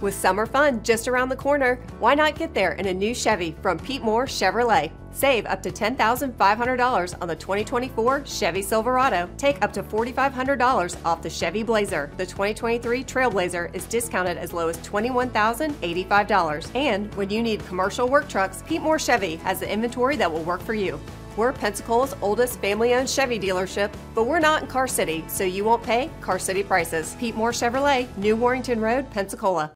With summer fun just around the corner, why not get there in a new Chevy from Pete Moore Chevrolet? Save up to $10,500 on the 2024 Chevy Silverado. Take up to $4,500 off the Chevy Blazer. The 2023 Trailblazer is discounted as low as $21,085. And when you need commercial work trucks, Pete Moore Chevy has the inventory that will work for you. We're Pensacola's oldest family owned Chevy dealership, but we're not in Car City, so you won't pay Car City prices. Pete Moore Chevrolet, New Warrington Road, Pensacola.